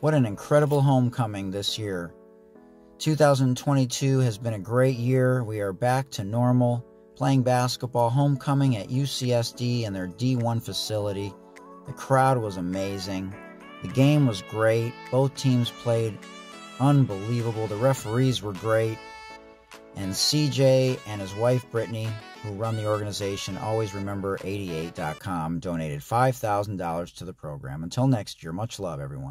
What an incredible homecoming this year. 2022 has been a great year. We are back to normal, playing basketball homecoming at UCSD and their D1 facility. The crowd was amazing. The game was great. Both teams played unbelievable. The referees were great. And CJ and his wife Brittany, who run the organization, always remember 88.com, donated $5,000 to the program. Until next year, much love, everyone.